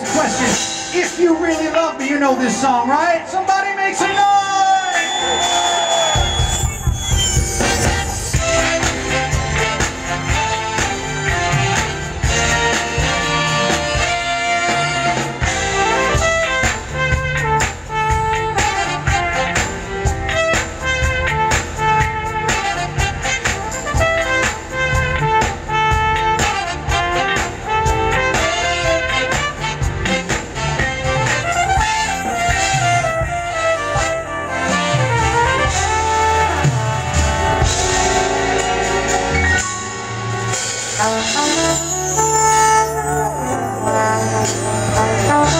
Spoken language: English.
the question, if you really love me, you know this song, right? Somebody make some noise! Oh.